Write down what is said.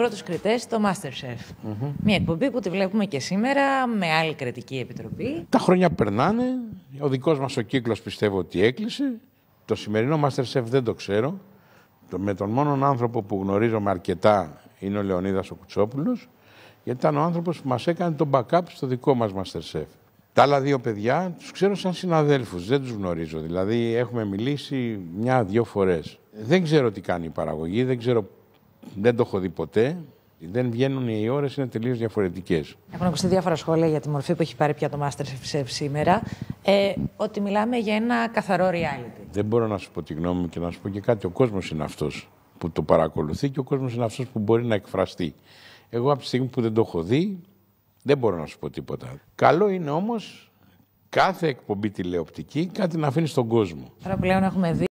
πρώτους κριτές στο Masterchef. Μια εκπομπή που τη βλέπουμε και σήμερα με άλλη κρατική επιτροπή. Τα χρόνια περνάνε. Ο δικός μας ο κύκλος πιστεύω ότι έκλεισε. Το σημερινό Masterchef δεν το ξέρω. Το, με τον μόνον άνθρωπο που γνωρίζομαι αρκετά είναι ο Λεωνίδας ο Κουτσόπουλος, γιατί ήταν ο άνθρωπος που μας έκανε τον backup στο δικό μας Masterchef. Τα άλλα δύο παιδιά τους ξέρω σαν συναδέλφους, δεν τους γνωρίζω. Δηλαδή έχουμε μιλήσει μια-δυο φορές. Δεν ξέρω τι κάνει η παραγωγή, δεν ξέρω, δεν το έχω δει ποτέ. Δεν βγαίνουν οι ώρες, είναι τελείως διαφορετικές. Έχουν ακουστεί διάφορα σχόλια για τη μορφή που έχει πάρει πια το Masterchef σήμερα. Ε, ότι μιλάμε για ένα καθαρό reality. Δεν μπορώ να σου πω τη γνώμη μου και να σου πω και κάτι. Ο κόσμος είναι αυτός που το παρακολουθεί και ο κόσμος είναι αυτός που μπορεί να εκφραστεί. Εγώ από τη στιγμή που δεν το έχω δει, δεν μπορώ να σου πω τίποτα. Καλό είναι όμως κάθε εκπομπή τηλεοπτική κάτι να αφήνεις στον κόσμο. Τώρα πλέον έχουμε δει